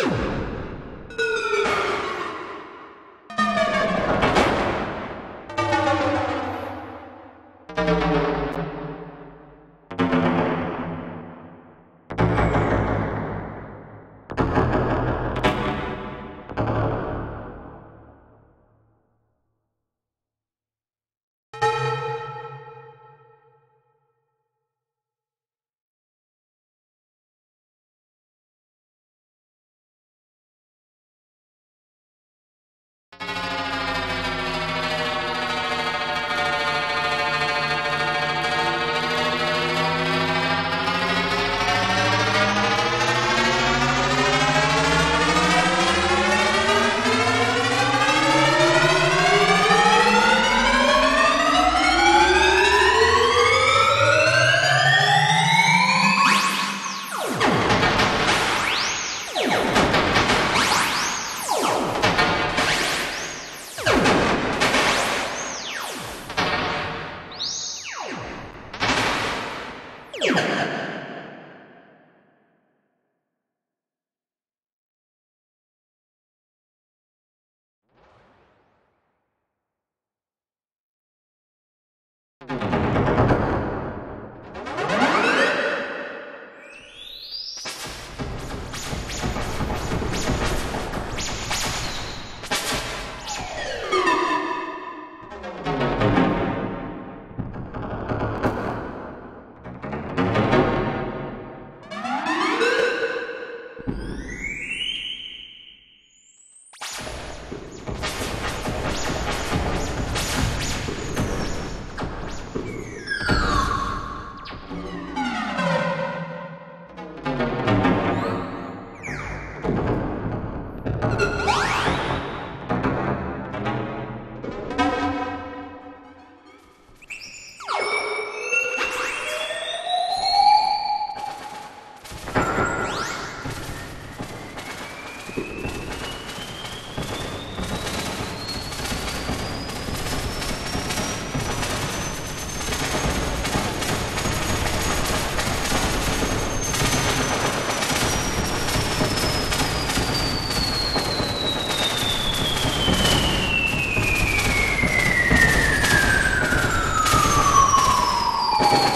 you you you.